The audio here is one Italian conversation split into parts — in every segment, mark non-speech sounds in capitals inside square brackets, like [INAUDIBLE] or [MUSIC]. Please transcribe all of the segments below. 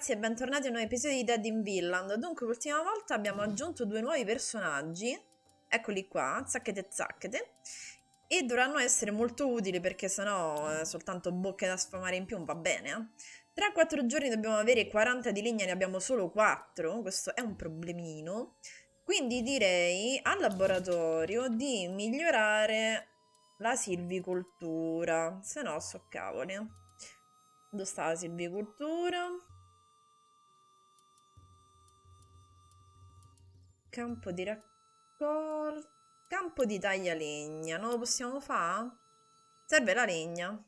ragazzi e bentornati a un nuovo episodio di Dead in Villand. Dunque, l'ultima volta abbiamo aggiunto due nuovi personaggi, eccoli qua, zacchete zacchete, e dovranno essere molto utili perché sennò eh, soltanto bocche da sfamare in più va bene. Eh? Tra 4 giorni dobbiamo avere 40 di legna, ne abbiamo solo 4, questo è un problemino. Quindi direi al laboratorio di migliorare la silvicoltura, se no so cavoli. Dove sta la silvicoltura? Campo di raccolta. Campo di taglia legna. Non lo possiamo fare? Serve la legna. [LAUGHS]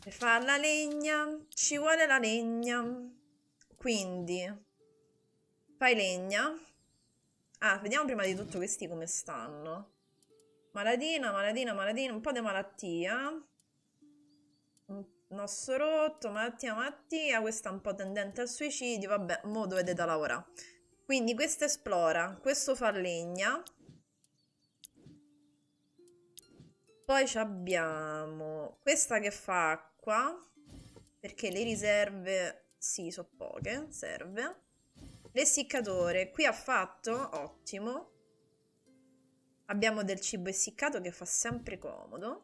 per fare la legna ci vuole la legna. Quindi fai legna. Ah, vediamo prima di tutto questi come stanno. Maladina, maladina, maladina, un po' di malattia un osso rotto, malattia, malattia, questa è un po' tendente al suicidio, vabbè, mo dovete da lavorare. Quindi questo esplora, questo fa legna. Poi abbiamo questa che fa acqua, perché le riserve, sì, sono poche, serve. L'essiccatore, qui ha fatto, ottimo. Abbiamo del cibo essiccato che fa sempre comodo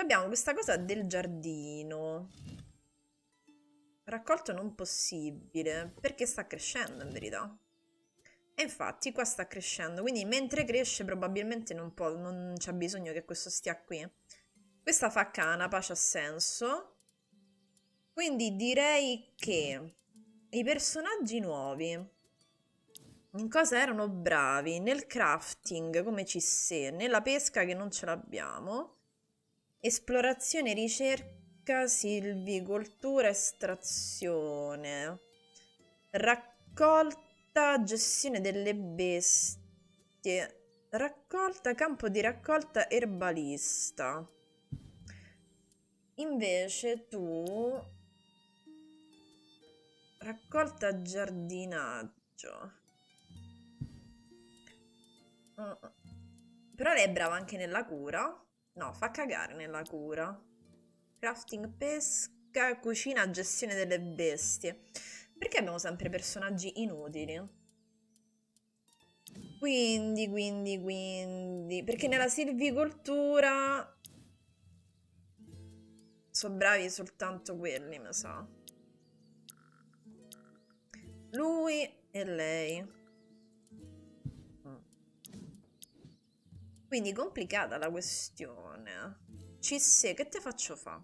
abbiamo questa cosa del giardino. Raccolto non possibile, perché sta crescendo in verità. E infatti qua sta crescendo, quindi mentre cresce probabilmente non, non c'è bisogno che questo stia qui. Questa fa canapa, c'ha senso. Quindi direi che i personaggi nuovi in cosa erano bravi? Nel crafting come ci sé, nella pesca che non ce l'abbiamo Esplorazione, ricerca, silvicoltura, estrazione. Raccolta, gestione delle bestie. Raccolta, campo di raccolta, erbalista. Invece tu... Raccolta, giardinaggio. Mm. Però lei è brava anche nella cura. No, fa cagare nella cura. Crafting, pesca, cucina, gestione delle bestie. Perché abbiamo sempre personaggi inutili? Quindi, quindi, quindi... Perché nella silvicoltura... Sono bravi soltanto quelli, mi sa. Lui e lei. Quindi complicata la questione. Cisse, che te faccio fa?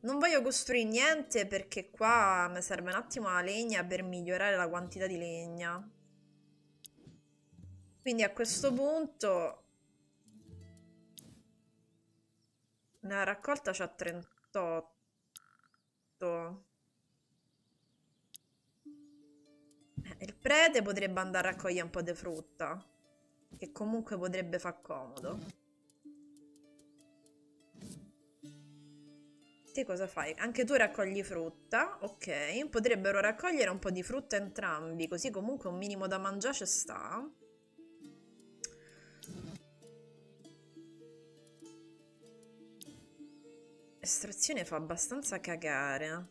Non voglio costruire niente perché qua mi serve un attimo la legna per migliorare la quantità di legna. Quindi a questo punto... La raccolta c'ha 38. Eh, il prete potrebbe andare a raccogliere un po' di frutta. Che comunque potrebbe far comodo. Te cosa fai? Anche tu raccogli frutta, ok. Potrebbero raccogliere un po' di frutta entrambi, così comunque un minimo da mangiare ci sta. Estrazione fa abbastanza cagare.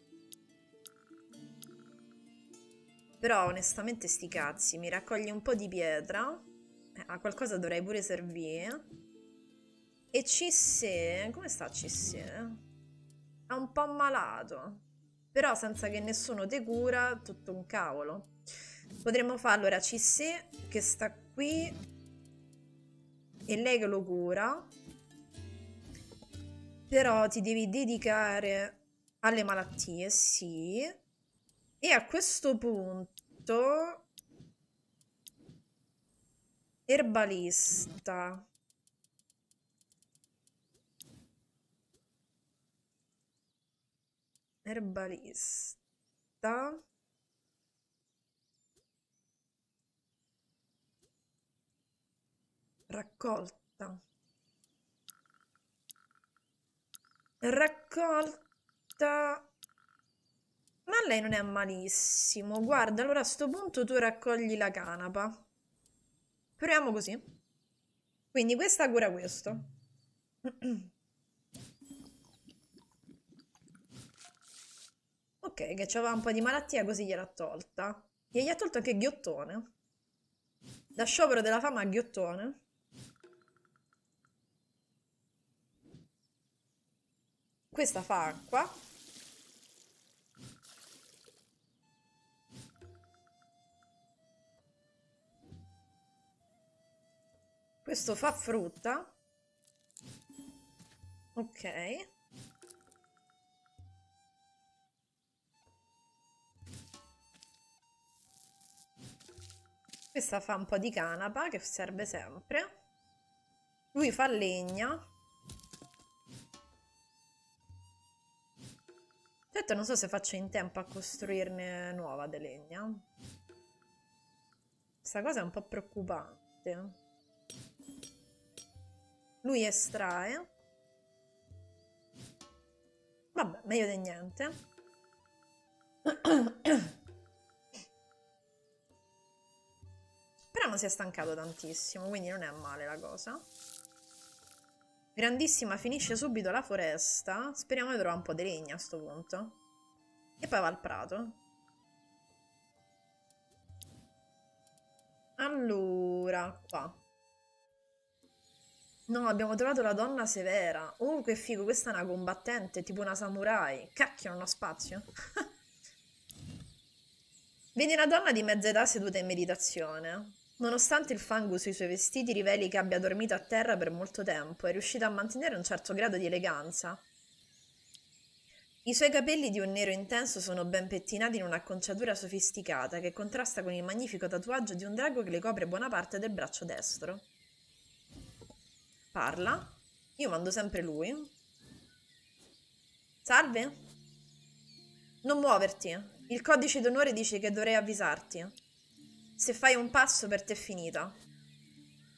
Però onestamente sti cazzi, mi raccogli un po' di pietra eh, a qualcosa dovrei pure servire. E Cisse... Come sta Cisse? È un po' malato. Però senza che nessuno te cura, tutto un cavolo. Potremmo fare allora Cisse che sta qui e lei che lo cura. Però ti devi dedicare alle malattie, sì. E a questo punto Erbalista. Erbalista. Raccolta. Raccolta. Ma lei non è malissimo. Guarda, allora a sto punto tu raccogli la canapa. Proviamo così. Quindi questa cura questo. [CLEARS THROAT] Ok, che c'aveva un po' di malattia così gliel'ha tolta. E gli ha tolto anche ghiottone. Da sciopero della fama a ghiottone. Questa fa acqua. Questo fa frutta. Ok. Questa fa un po' di canapa che serve sempre. Lui fa legna. Certo non so se faccio in tempo a costruirne nuova di legna. Questa cosa è un po' preoccupante. Lui estrae. Vabbè, meglio di niente. [CLEARS THROAT] Però non si è stancato tantissimo, quindi non è male la cosa. Grandissima, finisce subito la foresta. Speriamo di trovare un po' di legna a sto punto. E poi va al prato. Allora, qua. No, abbiamo trovato la donna severa. Oh, che figo, questa è una combattente, tipo una samurai. Cacchio, non ho spazio. [LAUGHS] Vedi una donna di mezza età seduta in meditazione. Nonostante il fango sui suoi vestiti riveli che abbia dormito a terra per molto tempo, è riuscita a mantenere un certo grado di eleganza. I suoi capelli di un nero intenso sono ben pettinati in un'acconciatura sofisticata che contrasta con il magnifico tatuaggio di un drago che le copre buona parte del braccio destro. Parla. Io mando sempre lui. Salve? Non muoverti. Il codice d'onore dice che dovrei avvisarti. Se fai un passo per te è finita.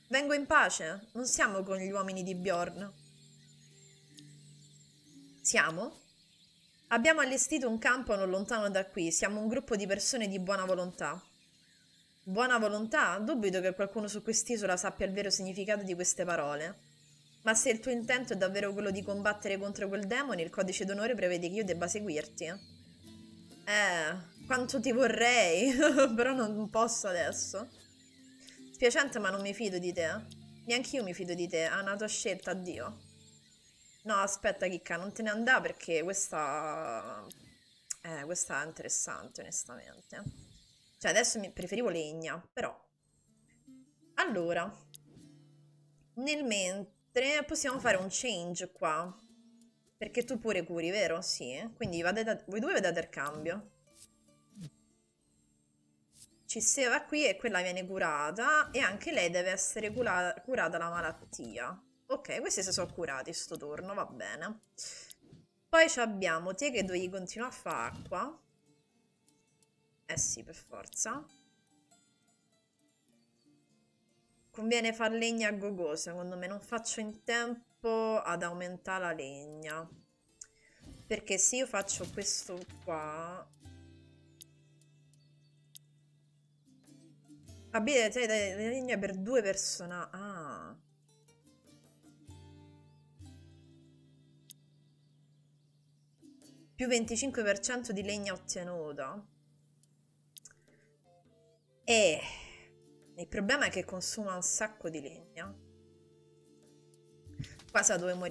Vengo in pace, non siamo con gli uomini di Bjorn. Siamo? Abbiamo allestito un campo non lontano da qui, siamo un gruppo di persone di buona volontà. Buona volontà? Dubito che qualcuno su quest'isola sappia il vero significato di queste parole. Ma se il tuo intento è davvero quello di combattere contro quel demone, il codice d'onore prevede che io debba seguirti. Eh, quanto ti vorrei, [LAUGHS] però non posso adesso. Spiacente, ma non mi fido di te. Neanch'io mi fido di te, è una tua scelta, addio. No, aspetta, Chicca, non te ne andà perché questa... Eh, questa è interessante, onestamente. Cioè, adesso mi preferivo legna, però... Allora, nel mentre possiamo fare un change qua. Perché tu pure curi, vero? Sì. Quindi voi due vedete il cambio. Cissea va qui e quella viene curata e anche lei deve essere cura curata la malattia. Ok, questi si sono curati sto turno, va bene. Poi abbiamo te che devi continuare a fare acqua. Eh sì, per forza. Conviene far legna a go-go, secondo me. Non faccio in tempo ad aumentare la legna. Perché se io faccio questo qua... Abilità le legna per due personaggi. Ah. Più 25% di legna ottenuta. E il problema è che consuma un sacco di legna. Qua se la dovremmo.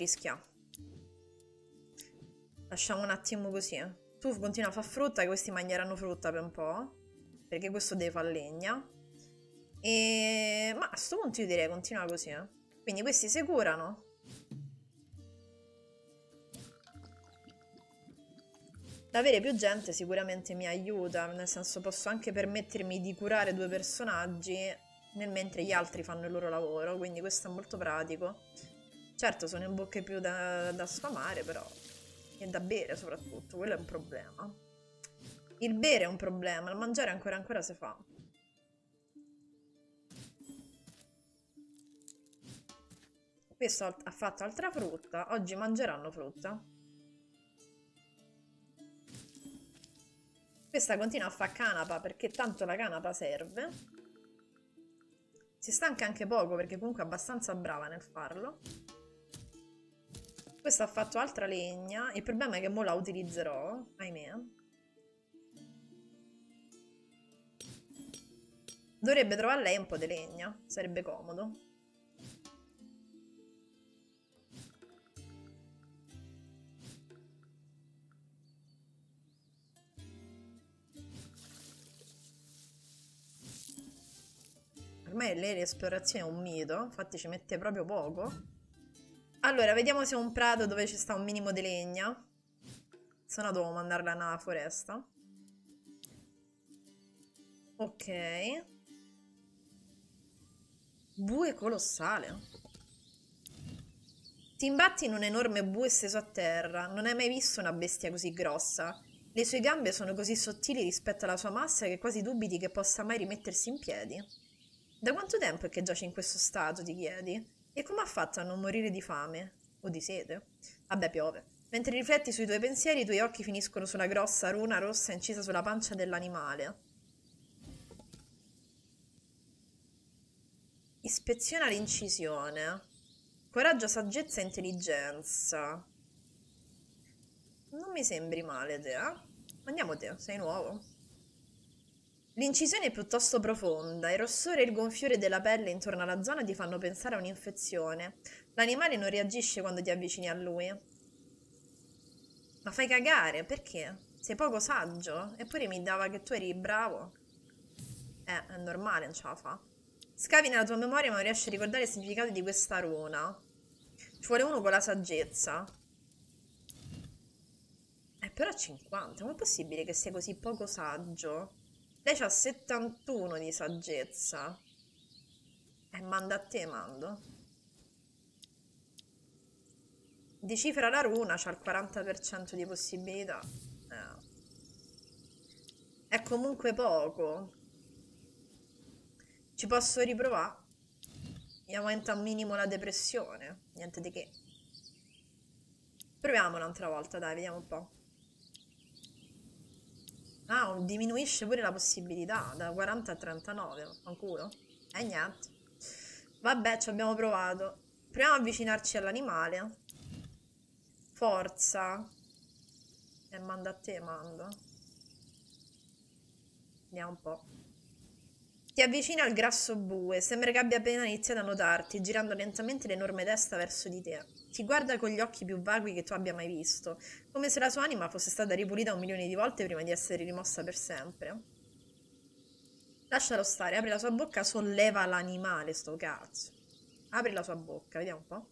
Lasciamo un attimo così. Tu continua a fare frutta, questi mangeranno frutta per un po'. Perché questo deve fare legna. E... Ma a questo punto io direi continua così. Eh? Quindi questi si curano. L'avere più gente sicuramente mi aiuta, nel senso posso anche permettermi di curare due personaggi nel mentre gli altri fanno il loro lavoro, quindi questo è molto pratico. Certo sono in bocche più da, da sfamare, però e da bere soprattutto, quello è un problema. Il bere è un problema, il mangiare ancora ancora si fa. Questo ha fatto altra frutta, oggi mangeranno frutta. Questa continua a fare canapa perché tanto la canapa serve. Si stanca anche poco perché comunque è abbastanza brava nel farlo. Questa ha fatto altra legna, il problema è che mo la utilizzerò, ahimè. Dovrebbe trovare lei un po' di legna, sarebbe comodo. Ormai lei l'esplorazione è un mito, infatti ci mette proprio poco. Allora, vediamo se è un prato dove ci sta un minimo di legna. Se no devo mandarla nella foresta. Ok. Bue colossale. Ti imbatti in un enorme bue steso a terra. Non hai mai visto una bestia così grossa. Le sue gambe sono così sottili rispetto alla sua massa che quasi dubiti che possa mai rimettersi in piedi. Da quanto tempo è che giace in questo stato, ti chiedi? E come ha fatto a non morire di fame? O di sete? Vabbè, piove. Mentre rifletti sui tuoi pensieri, i tuoi occhi finiscono sulla grossa runa rossa incisa sulla pancia dell'animale. Ispeziona l'incisione. Coraggio, saggezza e intelligenza. Non mi sembri male te, eh? Andiamo te, sei nuovo. L'incisione è piuttosto profonda, il rossore e il gonfiore della pelle intorno alla zona ti fanno pensare a un'infezione. L'animale non reagisce quando ti avvicini a lui. Ma fai cagare, perché? Sei poco saggio? Eppure mi dava che tu eri bravo. Eh, è normale, non ce la fa. Scavi nella tua memoria ma non riesci a ricordare il significato di questa runa. Ci vuole uno con la saggezza. Eh, però 50. Com'è possibile che sia così poco saggio? Lei ha 71 di saggezza. E manda a te, mando. Decifra la runa, c'ha il 40% di possibilità. Eh. È comunque poco. Ci posso riprovare? Mi aumenta un minimo la depressione. Niente di che. Proviamo un'altra volta, dai, vediamo un po'. Ah, diminuisce pure la possibilità da 40 a 39, ancora. E eh, niente. Vabbè, ci abbiamo provato. Proviamo a avvicinarci all'animale. Forza. E manda a te, mando. Vediamo un po'. Ti avvicina al grasso bue, sembra che abbia appena iniziato a notarti, girando lentamente l'enorme testa verso di te. Ti guarda con gli occhi più vagui che tu abbia mai visto, come se la sua anima fosse stata ripulita un milione di volte prima di essere rimossa per sempre. Lascialo stare, apri la sua bocca, solleva l'animale, sto cazzo. Apri la sua bocca, vediamo un po'.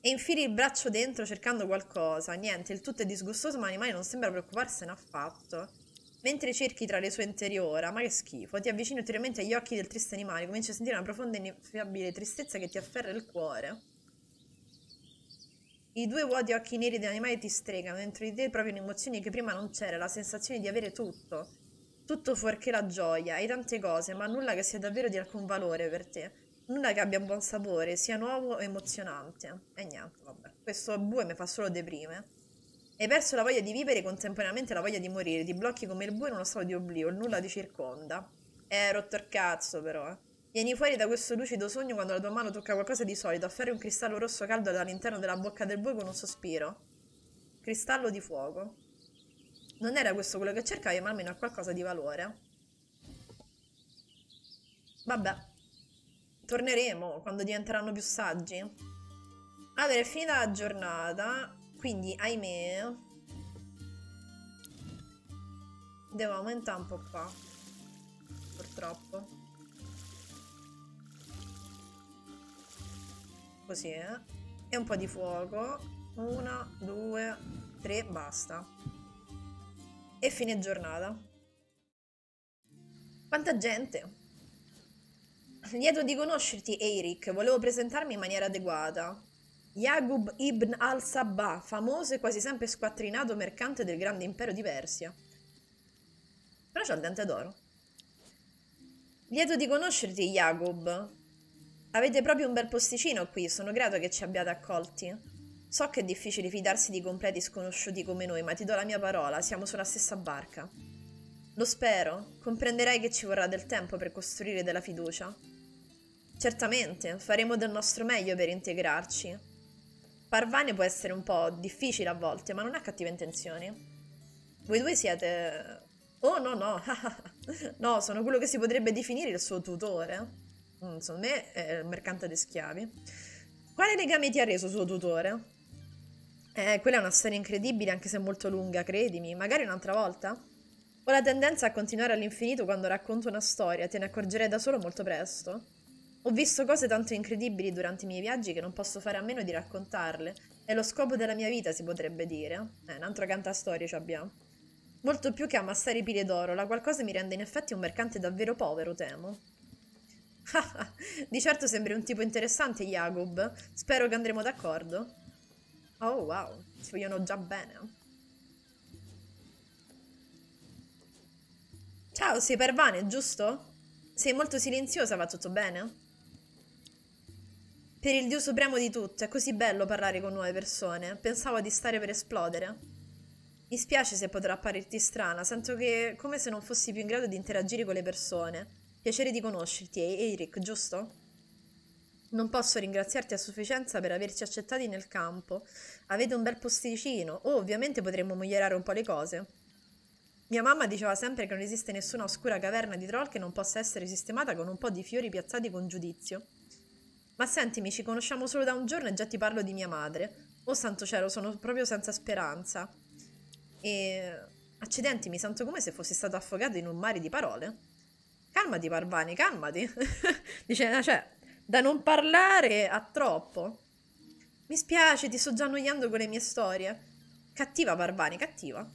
E infili il braccio dentro cercando qualcosa. Niente, il tutto è disgustoso, ma l'animale non sembra preoccuparsene affatto. Mentre cerchi tra le sue interiora, ma che schifo, ti avvicini ulteriormente agli occhi del triste animale, cominci a sentire una profonda e ineffabile tristezza che ti afferra il cuore. I due vuoti occhi neri dell'animale ti stregano, dentro di te proprio un'emozione che prima non c'era, la sensazione di avere tutto. Tutto fuorché la gioia, hai tante cose, ma nulla che sia davvero di alcun valore per te. Nulla che abbia un buon sapore, sia nuovo e emozionante. E niente, vabbè. Questo bue mi fa solo deprime. Hai perso la voglia di vivere e contemporaneamente la voglia di morire. Ti blocchi come il bue in uno stato di oblio, nulla ti circonda. Eh, rotto il cazzo, però. Eh. Vieni fuori da questo lucido sogno quando la tua mano tocca qualcosa di solito. Afferri un cristallo rosso caldo dall'interno della bocca del bue con un sospiro. Cristallo di fuoco. Non era questo quello che cercavi, ma almeno è qualcosa di valore. Vabbè. Torneremo quando diventeranno più saggi. Allora, è finita la giornata. Quindi, ahimè, devo aumentare un po' qua, purtroppo. Così, eh? E un po' di fuoco. Una, due, tre, basta. E fine giornata. Quanta gente! Lieto di conoscerti, Eric. Volevo presentarmi in maniera adeguata. Yaqub ibn al-Sabbah, famoso e quasi sempre squattrinato mercante del grande impero di Persia. Però c'ha il dente d'oro. Lieto di conoscerti, Yaqub. Avete proprio un bel posticino qui, sono grato che ci abbiate accolti. So che è difficile fidarsi di completi sconosciuti come noi, ma ti do la mia parola, siamo sulla stessa barca. Lo spero, comprenderai che ci vorrà del tempo per costruire della fiducia. Certamente, faremo del nostro meglio per integrarci. Parvane può essere un po' difficile a volte, ma non ha cattive intenzioni. Voi due siete... Oh no no, [LAUGHS] no, sono quello che si potrebbe definire il suo tutore. Mm, secondo me è il mercante di schiavi. Quale legame ti ha reso suo tutore? Eh, quella è una storia incredibile, anche se molto lunga, credimi. Magari un'altra volta? Ho la tendenza a continuare all'infinito quando racconto una storia, te ne accorgerai da solo molto presto. Ho visto cose tanto incredibili durante i miei viaggi che non posso fare a meno di raccontarle. È lo scopo della mia vita, si potrebbe dire. Eh, un altro cantastorie ci abbiamo. Molto più che ammassare pile d'oro, la qualcosa mi rende in effetti un mercante davvero povero, temo. [LAUGHS] di certo sembri un tipo interessante, Jacob. Spero che andremo d'accordo. Oh, wow. Si vogliono già bene. Ciao, sei Pervane, giusto? Sei molto silenziosa, va tutto bene? Per il Dio Supremo di tutto, è così bello parlare con nuove persone. Pensavo di stare per esplodere. Mi spiace se potrà apparirti strana, sento che come se non fossi più in grado di interagire con le persone. Piacere di conoscerti, Eric, giusto? Non posso ringraziarti a sufficienza per averci accettati nel campo. Avete un bel posticino. Oh, ovviamente potremmo migliorare un po' le cose. Mia mamma diceva sempre che non esiste nessuna oscura caverna di troll che non possa essere sistemata con un po' di fiori piazzati con giudizio. Ma sentimi, ci conosciamo solo da un giorno e già ti parlo di mia madre. Oh santo cielo, sono proprio senza speranza. E... Accidenti, mi sento come se fossi stato affogato in un mare di parole. Calmati, Parvani, calmati. [LAUGHS] Dice, cioè, da non parlare a troppo. Mi spiace, ti sto già annoiando con le mie storie. Cattiva, Parvani, cattiva.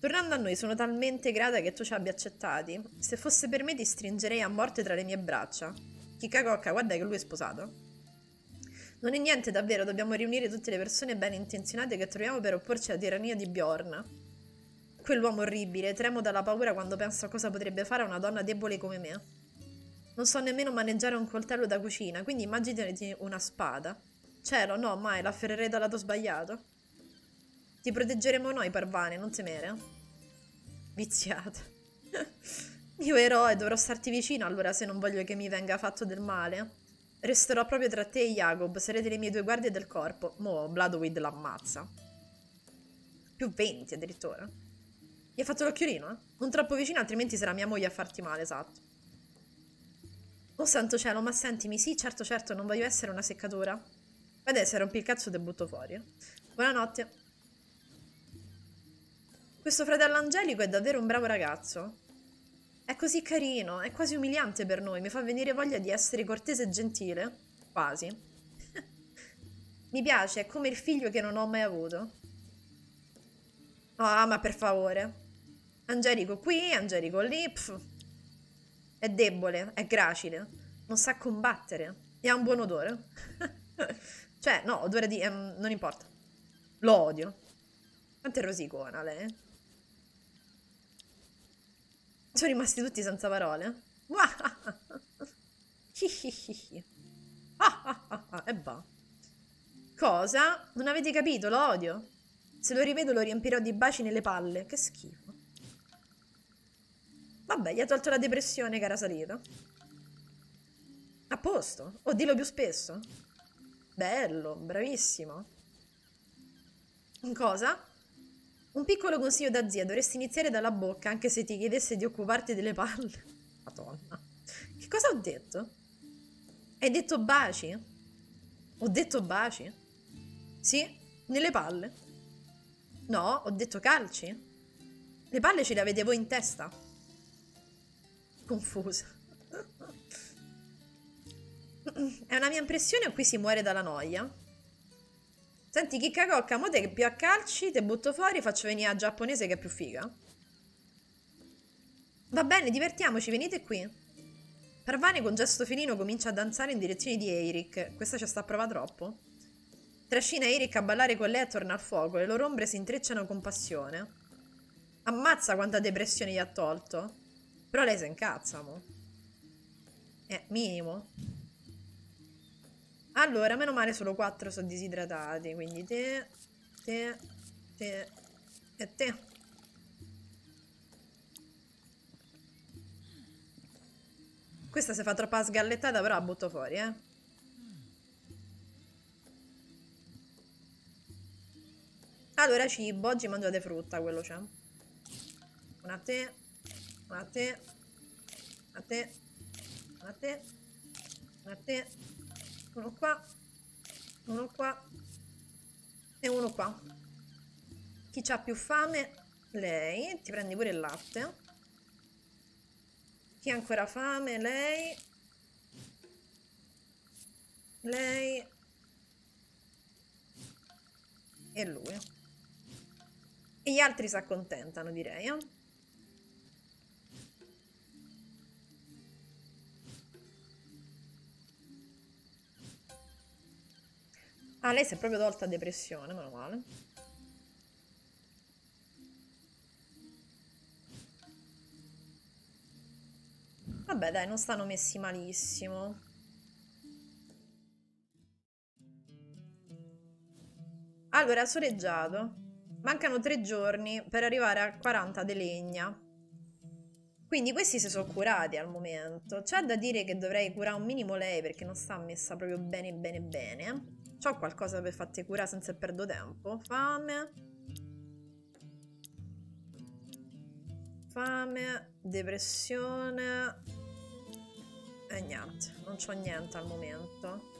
Tornando a noi, sono talmente grata che tu ci abbia accettati. Se fosse per me ti stringerei a morte tra le mie braccia. Chicca cocca, guarda che lui è sposato. Non è niente davvero, dobbiamo riunire tutte le persone ben intenzionate che troviamo per opporci alla tirannia di Bjorn. Quell'uomo orribile, tremo dalla paura quando penso a cosa potrebbe fare una donna debole come me. Non so nemmeno maneggiare un coltello da cucina, quindi immaginati una spada. Cielo, no, mai, l'afferrerei dal lato sbagliato. Ti proteggeremo noi, Parvane, non temere. Viziata. [LAUGHS] Mio eroe, dovrò starti vicino allora se non voglio che mi venga fatto del male. Resterò proprio tra te e Jacob, sarete le mie due guardie del corpo. Mo, Bloodwid l'ammazza. Più 20 addirittura. Gli hai fatto l'occhiolino, eh? Non troppo vicino, altrimenti sarà mia moglie a farti male, esatto. Oh santo cielo, ma sentimi, sì, certo, certo, non voglio essere una seccatura. Vede, se rompi il cazzo te butto fuori. Eh? Buonanotte. Questo fratello Angelico è davvero un bravo ragazzo. È così carino, è quasi umiliante per noi, mi fa venire voglia di essere cortese e gentile. Quasi. [LAUGHS] mi piace, è come il figlio che non ho mai avuto. Ah, ma per favore. Angelico qui, Angelico lì. Pff. È debole, è gracile, non sa combattere e ha un buon odore. [LAUGHS] cioè, no, odore di... Um, non importa. Lo odio. Quanto è rosicona lei? Sono rimasti tutti senza parole. [LAUGHS] e va. Cosa? Non avete capito? Lo odio. Se lo rivedo lo riempirò di baci nelle palle. Che schifo. Vabbè, gli ha tolto la depressione che era salita. A posto. O dillo più spesso. Bello, bravissimo. Cosa? Un piccolo consiglio da zia, dovresti iniziare dalla bocca, anche se ti chiedesse di occuparti delle palle. [LAUGHS] Madonna. Che cosa ho detto? Hai detto baci? Ho detto baci? Sì, nelle palle. No, ho detto calci. Le palle ce le avete voi in testa confusa. [LAUGHS] È una mia impressione o qui si muore dalla noia? Senti, chicca cocca, mo te che più a calci, te butto fuori, faccio venire a giapponese che è più figa. Va bene, divertiamoci, venite qui. Parvane con gesto felino comincia a danzare in direzione di Eric. Questa ci sta a prova troppo. Trascina Eric a ballare con lei attorno al fuoco, le loro ombre si intrecciano con passione. Ammazza quanta depressione gli ha tolto. Però lei si incazza, mo. Eh, minimo. Allora, meno male solo quattro sono disidratati, quindi te, te, te e te. Questa si fa troppa sgallettata, però la butto fuori, eh. Allora, cibo, oggi mangiate frutta, quello c'è. Una te, a te. a te, a te, a te, uno qua, uno qua e uno qua. Chi ha più fame? Lei, ti prendi pure il latte. Chi ha ancora fame? Lei. Lei. E lui. E gli altri si accontentano, direi, eh? Ah, lei si è proprio tolta depressione, meno male. Vabbè, dai, non stanno messi malissimo. Allora, soleggiato. Mancano tre giorni per arrivare a 40 di legna. Quindi questi si sono curati al momento. C'è da dire che dovrei curare un minimo lei perché non sta messa proprio bene bene bene. C'ho qualcosa per farti curare senza perdo tempo. Fame. Fame, depressione. E niente, non c'ho niente al momento.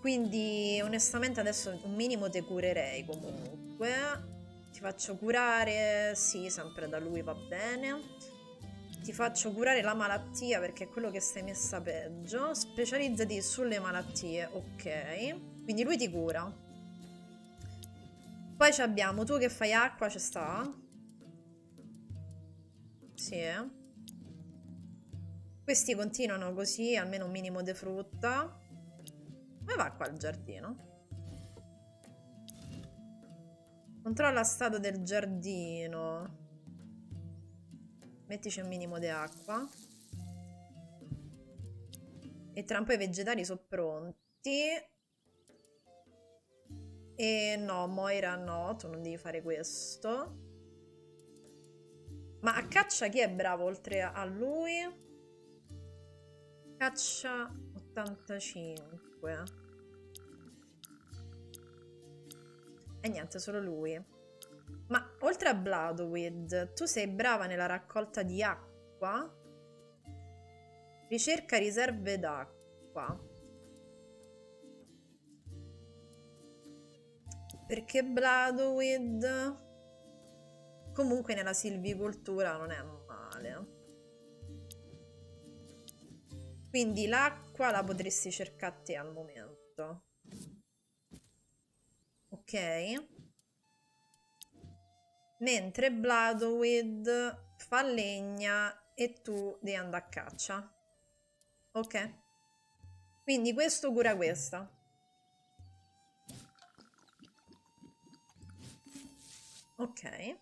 Quindi onestamente adesso un minimo te curerei comunque. Ti faccio curare, sì, sempre da lui va bene. Ti faccio curare la malattia perché è quello che stai messa peggio. Specializzati sulle malattie, ok. Quindi lui ti cura. Poi abbiamo tu che fai acqua, ci sta? Sì. Questi continuano così, almeno un minimo di frutta. Come va qua il giardino? Controlla stato del giardino. Mettici un minimo di acqua. E tra un po' i vegetali sono pronti. E no, Moira no, tu non devi fare questo. Ma a caccia chi è bravo oltre a lui? Caccia 85. E niente, solo lui. Ma oltre a Bloodweed, tu sei brava nella raccolta di acqua? Ricerca riserve d'acqua. Perché Bloodweed... Comunque nella silvicoltura non è male. Quindi l'acqua la potresti cercare te al momento. Ok. Mentre Bloodweed fa legna e tu devi andare a caccia. Ok. Quindi questo cura questa ok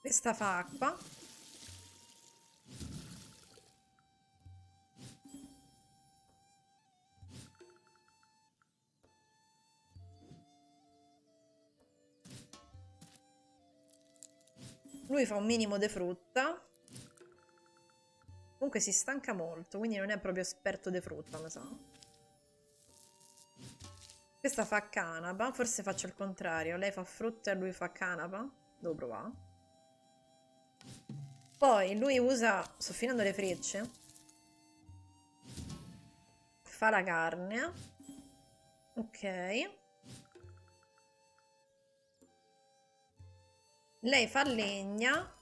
questa fa acqua Lui fa un minimo di frutta. Comunque si stanca molto, quindi non è proprio esperto di frutta, mi sa. Questa fa canapa, forse faccio il contrario. Lei fa frutta e lui fa canapa. Devo provare. Poi lui usa, sto finendo le frecce. Fa la carne. Ok. Lei fa legna.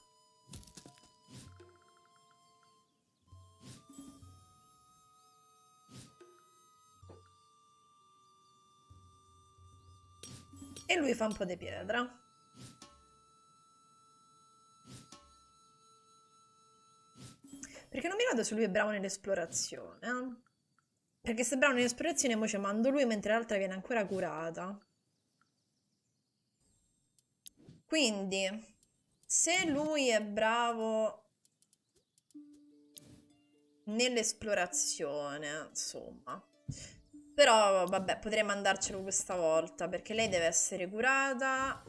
E lui fa un po' di pietra. Perché non mi ricordo se lui è bravo nell'esplorazione. Perché se è bravo nell'esplorazione, mo ci mando lui mentre l'altra viene ancora curata. Quindi, se lui è bravo nell'esplorazione, insomma. Però, vabbè, potrei mandarcelo questa volta, perché lei deve essere curata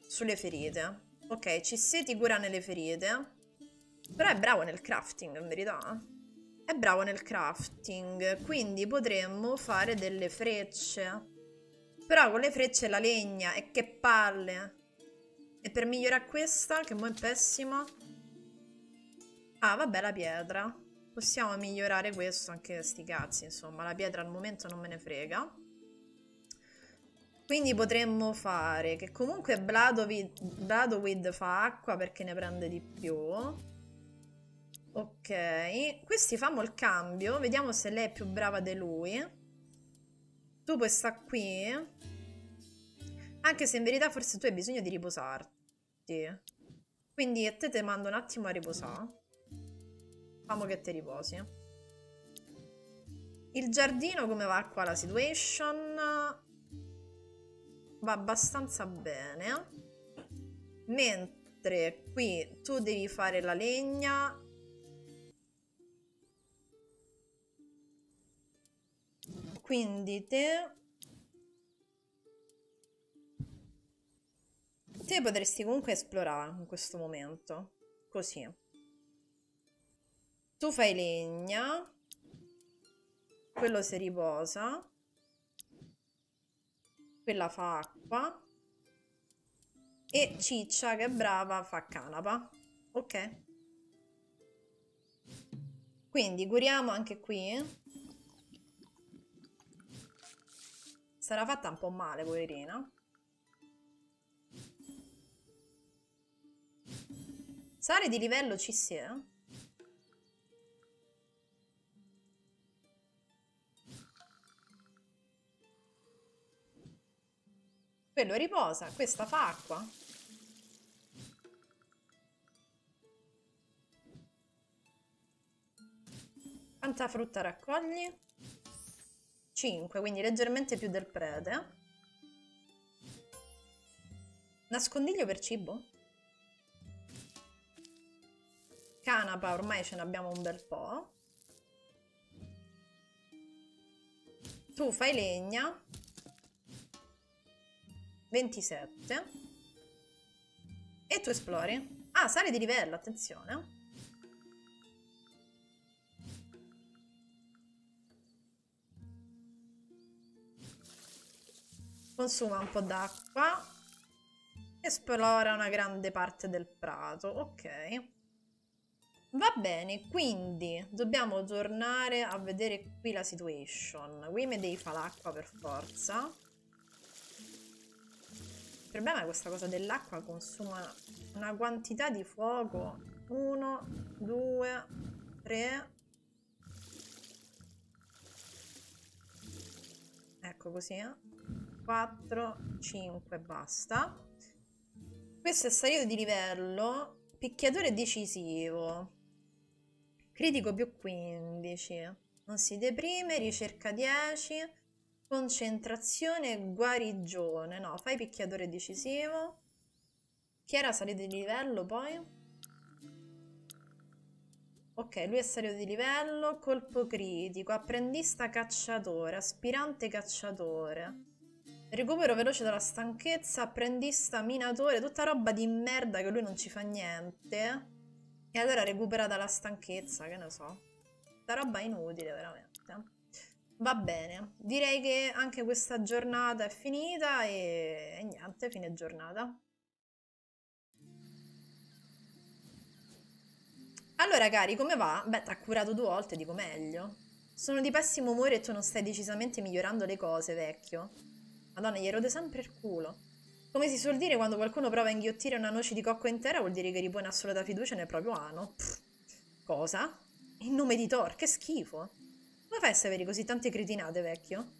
sulle ferite. Ok, C6 ti cura nelle ferite. Però è bravo nel crafting, in verità. È bravo nel crafting, quindi potremmo fare delle frecce. Però con le frecce la legna, e che palle. E per migliorare questa, che mo è pessimo. Ah, vabbè, la pietra. Possiamo migliorare questo, anche sti cazzi, insomma. La pietra al momento non me ne frega. Quindi potremmo fare che comunque Bladowid fa acqua perché ne prende di più. Ok, questi famo il cambio, vediamo se lei è più brava di lui. Tu puoi stare qui. Anche se in verità forse tu hai bisogno di riposarti. Quindi a te te mando un attimo a riposare. Famo che ti riposi. Il giardino come va qua la situation? Va abbastanza bene. Mentre qui tu devi fare la legna quindi te te potresti comunque esplorare in questo momento così tu fai legna. Quello si riposa. Quella fa acqua. E Ciccia che è brava fa canapa. Ok. Quindi curiamo anche qui. Sarà fatta un po' male, poverina. Sale di livello ci si è? Quello riposa, questa fa acqua. Quanta frutta raccogli? 5, quindi leggermente più del prete. Nascondiglio per cibo? Canapa ormai ce ne abbiamo un bel po'. Tu fai legna. 27. E tu esplori. Ah, sale di livello, attenzione. consuma un po' d'acqua, esplora una grande parte del prato, ok. Va bene, quindi dobbiamo tornare a vedere qui la situation. Qui mi devi fare l'acqua per forza. Problema è questa cosa dell'acqua consuma una quantità di fuoco. Uno, due, tre. Ecco così. Eh. 4, 5, basta. Questo è salito di livello. Picchiatore decisivo. Critico più 15. Non si deprime, ricerca 10. Concentrazione, guarigione. No, fai picchiatore decisivo. Chi era salito di livello poi? Ok, lui è salito di livello. Colpo critico. Apprendista cacciatore. Aspirante cacciatore. Recupero veloce dalla stanchezza, apprendista, minatore, tutta roba di merda che lui non ci fa niente. E allora recupera dalla stanchezza, che ne so. Tutta roba inutile, veramente. Va bene, direi che anche questa giornata è finita e, e niente, fine giornata. Allora cari, come va? Beh, ti ha curato due volte, dico meglio. Sono di pessimo umore e tu non stai decisamente migliorando le cose, vecchio. Madonna, gli erode sempre il culo. Come si suol dire, quando qualcuno prova a inghiottire una noce di cocco intera, vuol dire che ripone assoluta fiducia nel proprio ano. Pff, cosa? In nome di Thor, che schifo. Come fai a sapere così tante cretinate, vecchio?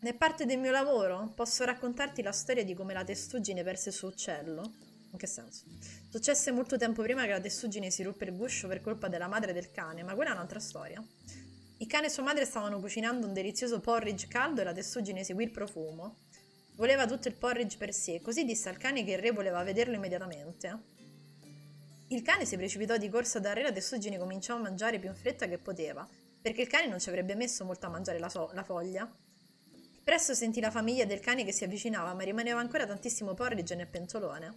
È parte del mio lavoro? Posso raccontarti la storia di come la testuggine perse il suo uccello? In che senso? Successe molto tempo prima che la testuggine si ruppe il guscio per colpa della madre del cane, ma quella è un'altra storia. Il cane e sua madre stavano cucinando un delizioso porridge caldo e la testuggine seguì il profumo. Voleva tutto il porridge per sé, così disse al cane che il re voleva vederlo immediatamente. Il cane si precipitò di corsa dal re e la testuggine cominciò a mangiare più in fretta che poteva, perché il cane non ci avrebbe messo molto a mangiare la, so la foglia. Presto sentì la famiglia del cane che si avvicinava, ma rimaneva ancora tantissimo porridge nel pentolone.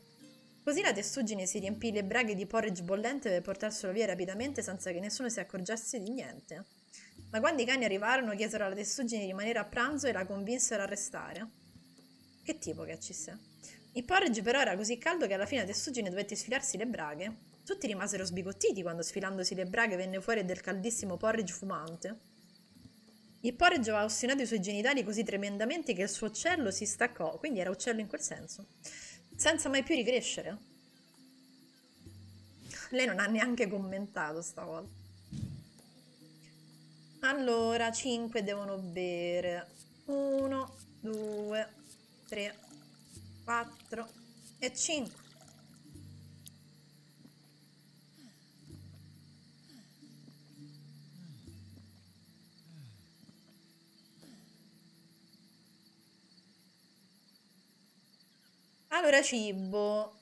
Così la testuggine si riempì le braghe di porridge bollente per portarselo via rapidamente senza che nessuno si accorgesse di niente. Ma quando i cani arrivarono chiesero alla testuggine di rimanere a pranzo e la convinsero a restare. Che tipo che ci sia? Il porridge però era così caldo che alla fine testuggine dovette sfilarsi le braghe. Tutti rimasero sbigottiti quando sfilandosi le braghe venne fuori del caldissimo porridge fumante. Il porridge aveva ostinato i suoi genitali così tremendamente che il suo uccello si staccò, quindi era uccello in quel senso, senza mai più ricrescere. Lei non ha neanche commentato stavolta. Allora, 5 devono bere. 1, 2, 3, 4 e 5. Allora cibo.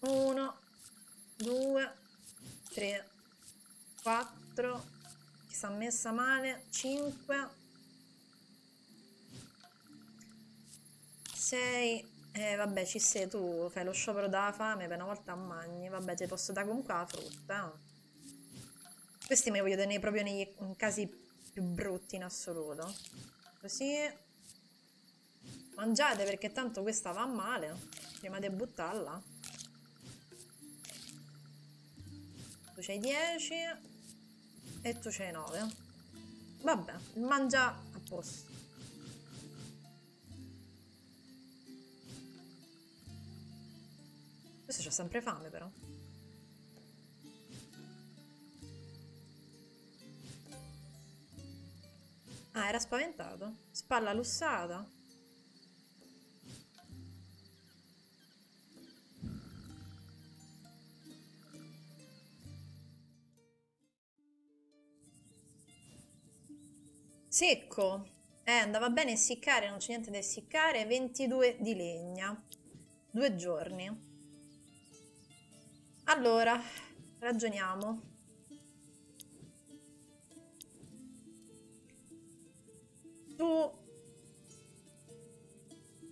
1, 2, 3, 4, chi sta messa male, 5, 6, eh vabbè ci sei tu, fai lo sciopero della fame per una volta a magni, vabbè ti posso dare comunque la frutta. Questi me li voglio tenere proprio nei casi più brutti in assoluto. Così. Mangiate perché tanto questa va male, prima di buttarla. Tu c'hai 10 e tu c'hai 9. Vabbè, mangia a posto. Questo c'ha sempre fame però. Ah, era spaventato. Spalla lussata. Secco. Eh, andava bene essiccare, non c'è niente da essiccare. 22 di legna. Due giorni. Allora, ragioniamo. Tu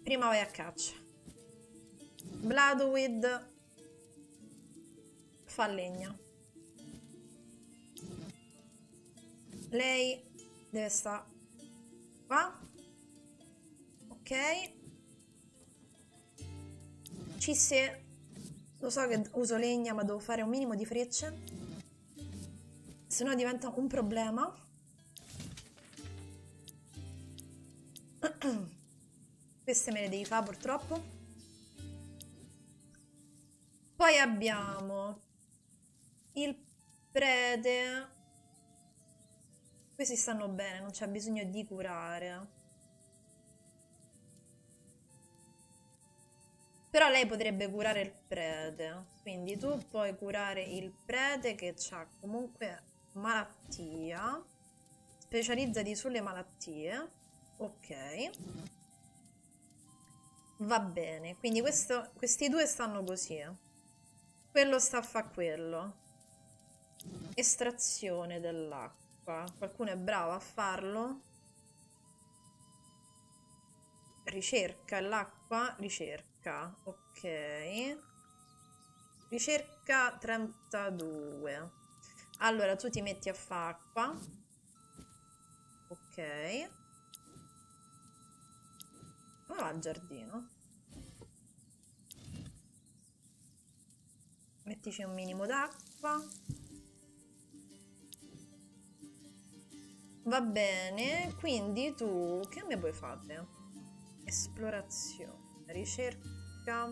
prima vai a caccia. Bloodweed fa legna. Lei deve stare qua. Ok. Ci se. Lo so che uso legna ma devo fare un minimo di frecce. Se no diventa un problema. [CLEARS THROAT] Queste me le devi fare purtroppo. Poi abbiamo il prete questi stanno bene, non c'è bisogno di curare. Però lei potrebbe curare il prete. Quindi tu puoi curare il prete che ha comunque malattia. Specializzati sulle malattie. Ok. Va bene. Quindi questo, questi due stanno così. Quello sta a fare quello. Estrazione dell'acqua qua. Qualcuno è bravo a farlo. Ricerca l'acqua, ricerca. Ok. Ricerca 32. Allora tu ti metti a fare acqua. Ok. Come va il giardino? Mettici un minimo d'acqua. Va bene, quindi tu che me puoi fare? Esplorazione, ricerca,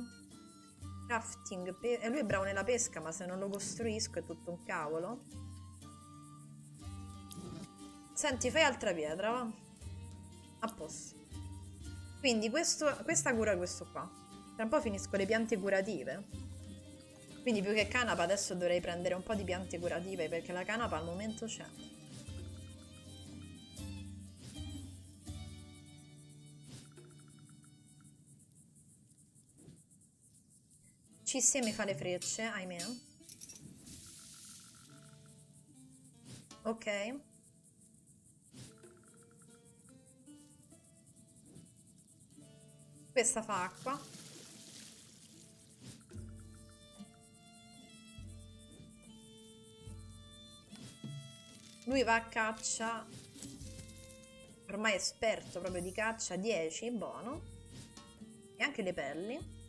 crafting, e eh, lui è bravo nella pesca, ma se non lo costruisco è tutto un cavolo. Senti, fai altra pietra, va? A posto. Quindi questo, questa cura questo qua. Tra un po' finisco le piante curative. Quindi più che canapa adesso dovrei prendere un po' di piante curative perché la canapa al momento c'è. C mi fa le frecce, ahimè. Ok. Questa fa acqua. Lui va a caccia. Ormai esperto proprio di caccia, 10, buono. E anche le pelli.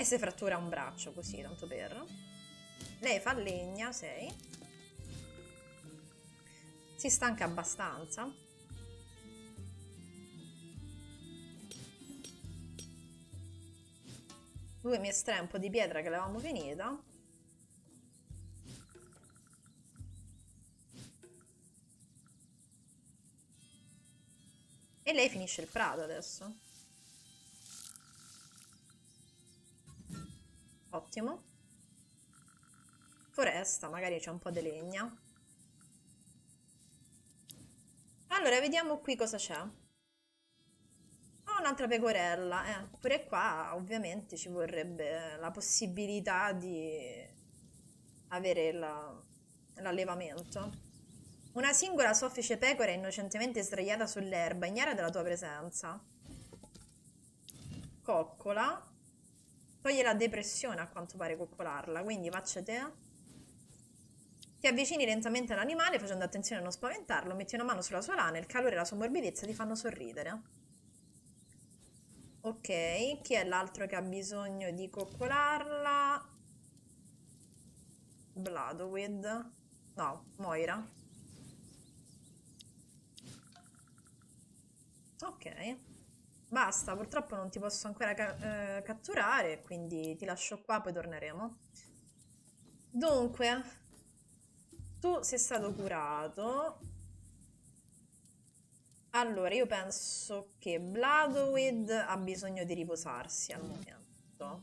E si frattura un braccio così, tanto per. Lei fa legna, 6. Si stanca abbastanza. Lui mi estrae un po' di pietra che l'avevamo finita. E lei finisce il prato adesso. Ottimo. Foresta, magari c'è un po' di legna. Allora, vediamo qui cosa c'è. Oh, un'altra pecorella. Eh, pure qua ovviamente ci vorrebbe la possibilità di avere l'allevamento. Una singola soffice pecora innocentemente sdraiata sull'erba, ignara della tua presenza. Coccola. Toglie la depressione a quanto pare coccolarla, quindi faccia te. Ti avvicini lentamente all'animale facendo attenzione a non spaventarlo, metti una mano sulla sua lana, il calore e la sua morbidezza ti fanno sorridere. Ok, chi è l'altro che ha bisogno di coccolarla? Bladowid. No, Moira. Ok. Basta, purtroppo non ti posso ancora ca eh, catturare, quindi ti lascio qua, poi torneremo. Dunque, tu sei stato curato. Allora, io penso che Bloodwid ha bisogno di riposarsi al momento.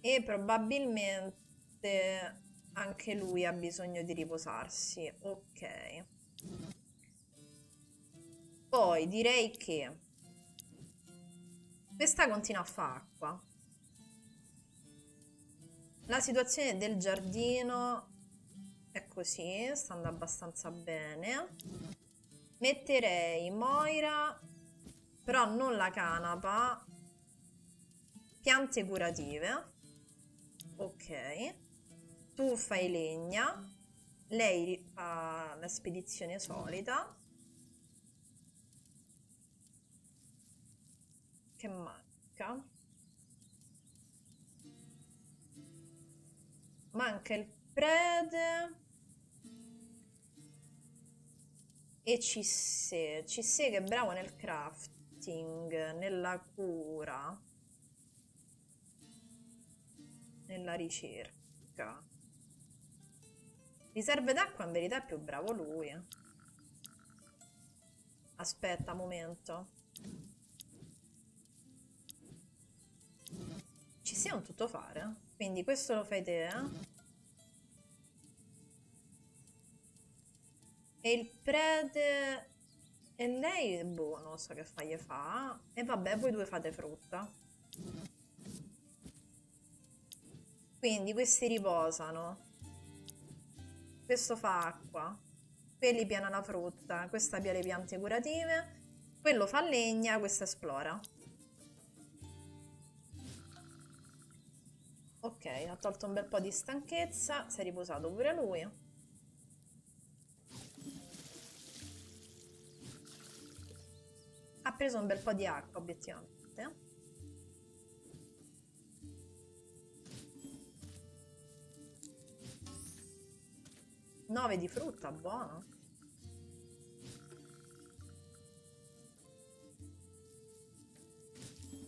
E probabilmente anche lui ha bisogno di riposarsi. Ok. Poi direi che questa continua a fare acqua. La situazione del giardino è così, sta andando abbastanza bene. Metterei Moira, però non la canapa, piante curative. Ok. Tu fai legna, lei fa la spedizione solita. Che manca? Manca il prede e Cisse. Cisse che è bravo nel crafting, nella cura, nella ricerca. Riserve d'acqua in verità è più bravo lui. Aspetta, un momento. Sia un tuttofare. Quindi questo lo fai te. Eh? E il prete... E lei, boh, non so che faglie fa. E vabbè, voi due fate frutta. Quindi questi riposano. Questo fa acqua. Quelli piana la frutta. Questa pia le piante curative. Quello fa legna, questo esplora. Ok, ha tolto un bel po' di stanchezza, si è riposato pure lui. Ha preso un bel po' di acqua, obiettivamente. 9 di frutta, buono.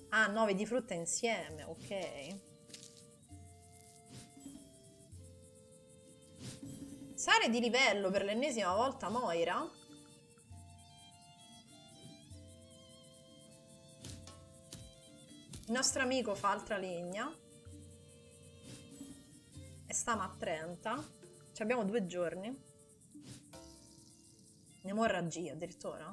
Ah, 9 di frutta insieme, ok. Sale di livello per l'ennesima volta Moira. Il nostro amico fa altra legna. E stiamo a 30. Ci abbiamo due giorni. Emorragia addirittura.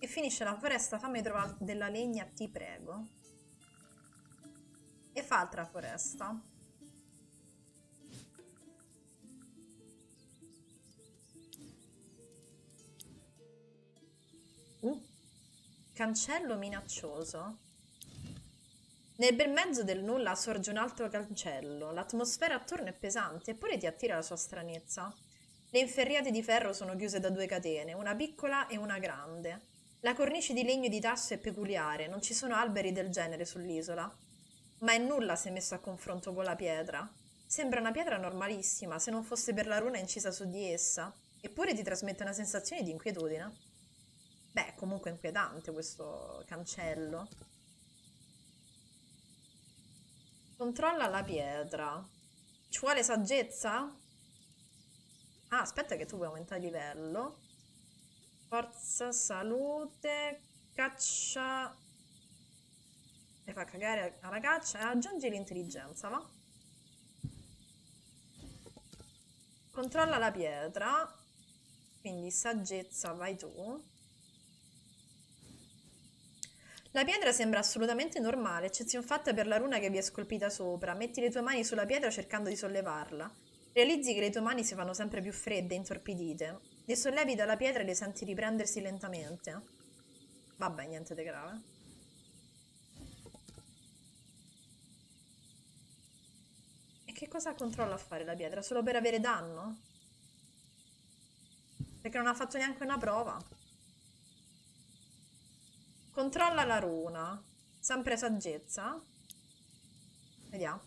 E finisce la foresta, fammi trovare della legna, ti prego e fa altra foresta. Uh, cancello minaccioso. Nel bel mezzo del nulla sorge un altro cancello. L'atmosfera attorno è pesante, eppure ti attira la sua stranezza. Le inferriate di ferro sono chiuse da due catene, una piccola e una grande. La cornice di legno e di tasso è peculiare, non ci sono alberi del genere sull'isola. Ma è nulla se messo a confronto con la pietra. Sembra una pietra normalissima, se non fosse per la runa incisa su di essa, eppure ti trasmette una sensazione di inquietudine. Beh, è comunque inquietante questo cancello. Controlla la pietra. Ci vuole saggezza? Ah, aspetta che tu puoi aumentare livello. Forza, salute, caccia... E fa cagare alla caccia e aggiungi l'intelligenza, va? Controlla la pietra. Quindi saggezza vai tu. La pietra sembra assolutamente normale, eccezione fatta per la runa che vi è scolpita sopra. Metti le tue mani sulla pietra cercando di sollevarla. Realizzi che le tue mani si fanno sempre più fredde e intorpidite. Le sollevi dalla pietra e le senti riprendersi lentamente. Vabbè, niente di grave. Che cosa controlla a fare la pietra? Solo per avere danno? Perché non ha fatto neanche una prova. Controlla la runa. Sempre saggezza. Vediamo.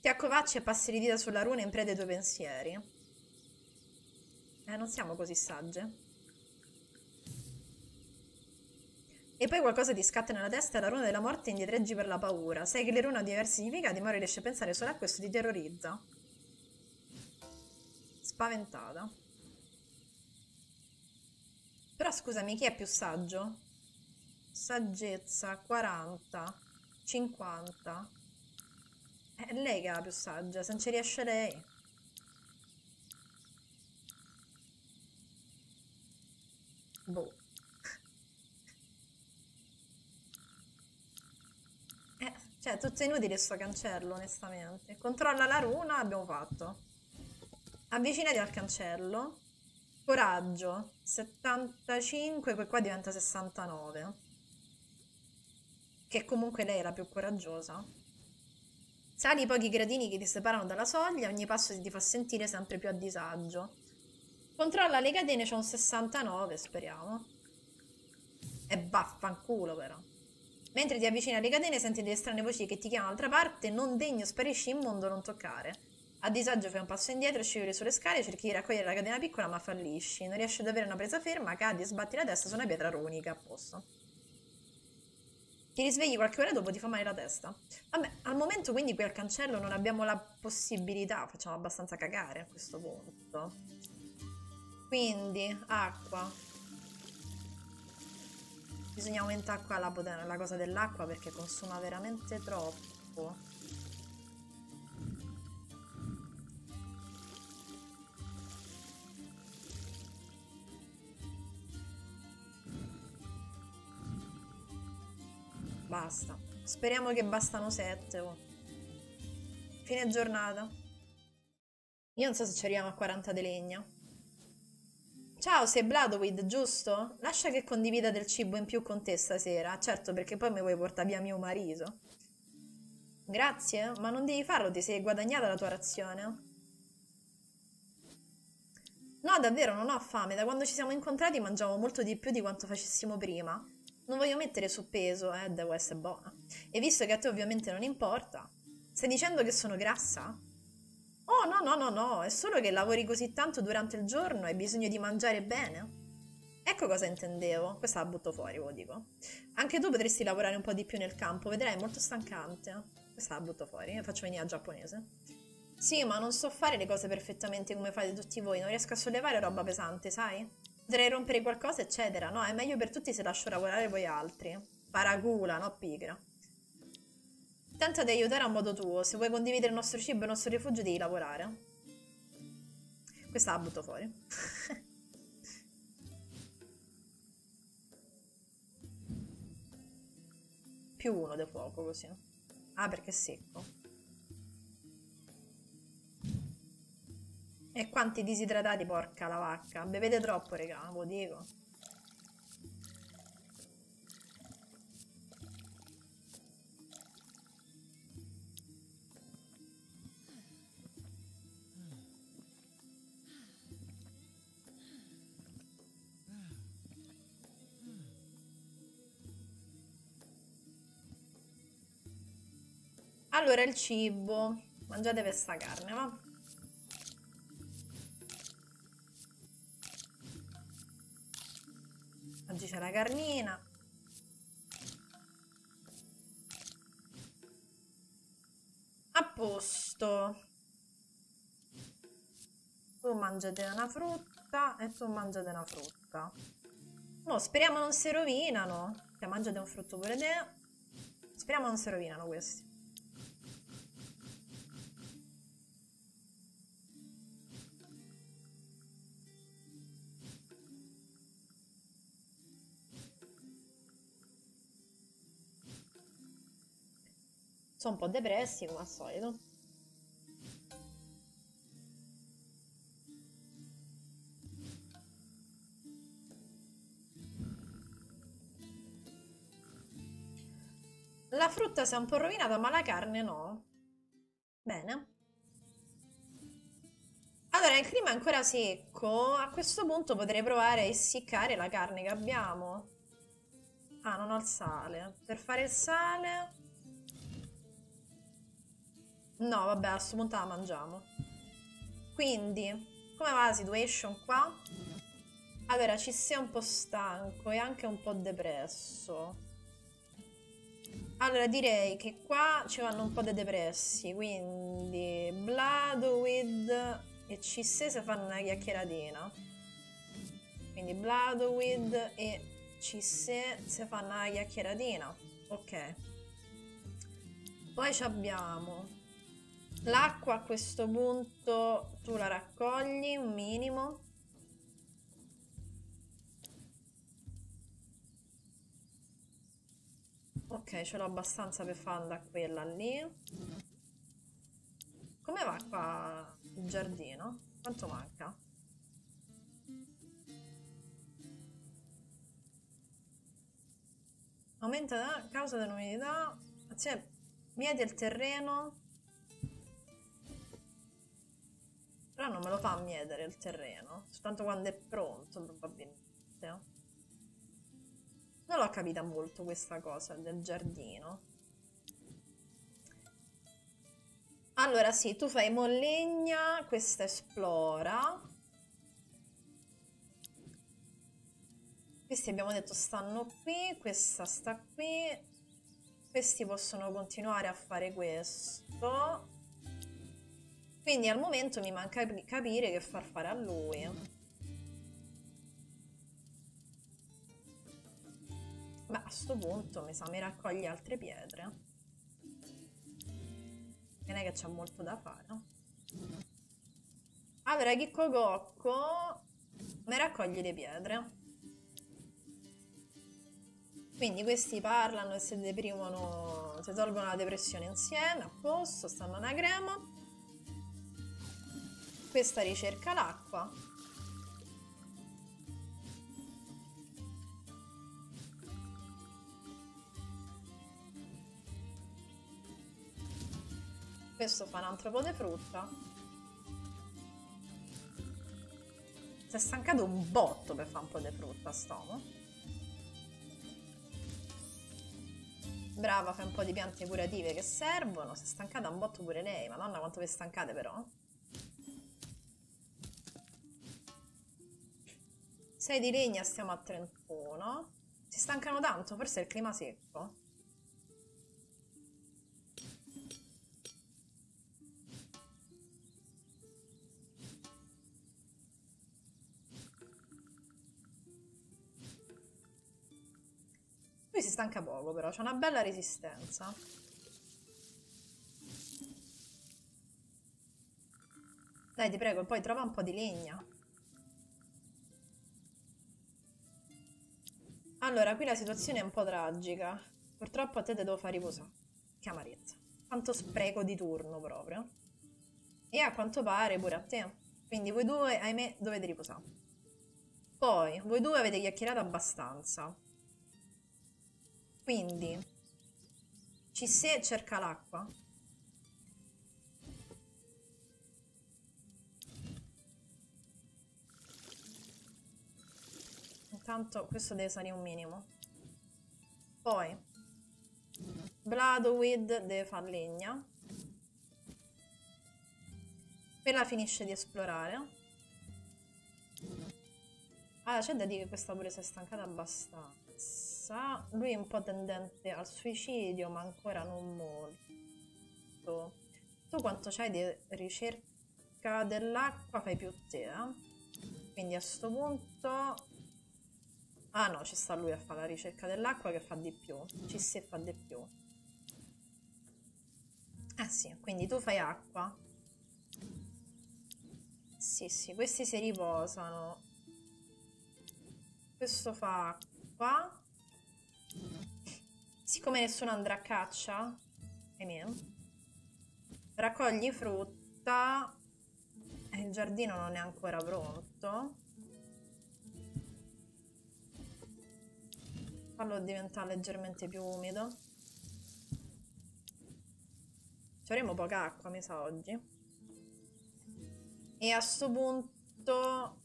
Ti accovacci e passi le dita sulla runa in preda ai tuoi pensieri. Eh, non siamo così sagge. E poi qualcosa ti scatta nella testa la runa della morte indietreggi per la paura. Sai che le rune hanno diversi significati, ma riesci a pensare solo a questo ti terrorizza. Spaventata. Però scusami, chi è più saggio? Saggezza, 40, 50. È lei che è la più saggia, se non ci riesce lei. Boh. Eh, cioè, tutto inutile sto cancello, onestamente. Controlla la runa, abbiamo fatto. Avvicinati al cancello. Coraggio, 75, poi qua diventa 69. Che comunque lei è la più coraggiosa. Sali pochi gradini che ti separano dalla soglia, ogni passo ti fa sentire sempre più a disagio. Controlla le catene, c'è un 69, speriamo. E vaffanculo però. Mentre ti avvicini alle catene senti delle strane voci che ti chiamano d'altra parte, non degno sparisci in mondo non toccare. A disagio fai un passo indietro, scivoli sulle scale, cerchi di raccogliere la catena piccola ma fallisci. Non riesci ad avere una presa ferma, cadi e sbatti la testa su una pietra runica, a posto. Ti risvegli qualche ora dopo, ti fa male la testa. Vabbè, al momento quindi qui al cancello non abbiamo la possibilità, facciamo abbastanza cagare a questo punto. Quindi, acqua. Bisogna aumentare qua la, la cosa dell'acqua perché consuma veramente troppo. Basta. Speriamo che bastano sette. Oh. Fine giornata. Io non so se ci arriviamo a 40 di legna. Ciao, sei Bladowid, giusto? Lascia che condivida del cibo in più con te stasera. Certo, perché poi mi vuoi portare via mio marito. Grazie, ma non devi farlo, ti sei guadagnata la tua razione. No, davvero, non ho fame. Da quando ci siamo incontrati mangiavo molto di più di quanto facessimo prima. Non voglio mettere su peso, eh, devo essere buona. E visto che a te ovviamente non importa, stai dicendo che sono grassa? Oh no, no, no, no, è solo che lavori così tanto durante il giorno e hai bisogno di mangiare bene. Ecco cosa intendevo. Questa la butto fuori, lo dico. Anche tu potresti lavorare un po' di più nel campo, vedrai, è molto stancante. Questa la butto fuori, faccio venire a giapponese. Sì, ma non so fare le cose perfettamente come fate tutti voi, non riesco a sollevare roba pesante, sai? Potrei rompere qualcosa, eccetera. No, è meglio per tutti se lascio lavorare voi altri. Paracula, no pigra. Tenta di aiutare a modo tuo. Se vuoi condividere il nostro cibo e il nostro rifugio, devi lavorare. Questa la butto fuori. [LAUGHS] Più uno di fuoco così. Ah, perché è secco. E quanti disidratati, porca la vacca. Bevete troppo, regà, lo dico. Allora, il cibo. Mangiate questa carne, va? Oggi c'è la carnina. A posto. Tu mangiate una frutta e tu mangiate una frutta. No, speriamo non si rovinano. Cioè, mangiate un frutto pure te. Speriamo non si rovinano questi. Sono un po' depressi come al solito. La frutta si è un po' rovinata, ma la carne no. Bene. Allora, il clima è ancora secco. A questo punto potrei provare a essiccare la carne che abbiamo. Ah, non ho il sale. Per fare il sale... No, vabbè, a questo punto la mangiamo. Quindi, come va la situation qua? Allora, ci sei un po' stanco e anche un po' depresso. Allora, direi che qua ci vanno un po' dei depressi, quindi Bloodweed e C6 si fanno una chiacchieratina. Quindi Bloodweed e C6 si fanno una chiacchieratina. Ok. Poi abbiamo L'acqua a questo punto tu la raccogli un minimo. Ok, ce l'ho abbastanza per andare quella lì. Come va qua il giardino? Quanto manca? Aumenta a causa dell'umidità. Cioè, mieti il terreno. Però non me lo fa miedere il terreno, soltanto quando è pronto probabilmente. Non l'ho capita molto questa cosa del giardino. Allora sì, tu fai mollegna, questa esplora. Questi abbiamo detto stanno qui, questa sta qui. Questi possono continuare a fare questo. Quindi al momento mi manca capire che far fare a lui. Beh, a sto punto mi sa mi raccoglie altre pietre. Non è che c'è molto da fare. Allora, Chicco Cocco mi raccoglie le pietre. Quindi questi parlano e si deprimono, si tolgono la depressione insieme, a posto, stanno una crema. Questa ricerca l'acqua. Questo fa un altro po' di frutta. Si è stancato un botto per fare un po' di frutta, stomo. Brava, fai un po' di piante curative che servono. Si è stancata un botto pure lei. Madonna, quanto vi stancate però. 6 di legna stiamo a 31. Si stancano tanto, forse è il clima secco. Lui si stanca poco però, c'è una bella resistenza. Dai, ti prego, poi trova un po' di legna. Allora, qui la situazione è un po' tragica. Purtroppo a te te devo fare riposare. Che amarezza. Quanto spreco di turno proprio. E a quanto pare pure a te. Quindi voi due, ahimè, dovete riposare. Poi, voi due avete chiacchierato abbastanza. Quindi, Cissé cerca l'acqua. Intanto questo deve salire un minimo. Poi Bloodweed deve fare legna. Quella finisce di esplorare. Allora, c'è da dire che questa pure si è stancata abbastanza. Lui è un po' tendente al suicidio, ma ancora non molto. Tu quanto c'hai di ricerca dell'acqua fai più te, eh? Quindi a sto punto... Ah no, ci sta lui a fare la ricerca dell'acqua che fa di più. Ci si fa di più. Eh sì, quindi tu fai acqua. Sì, sì, questi si riposano. Questo fa acqua. Siccome nessuno andrà a caccia, ahimè, raccogli frutta. Il giardino non è ancora pronto. Fallo diventare leggermente più umido. Ci avremo poca acqua, mi sa, oggi. E a sto punto...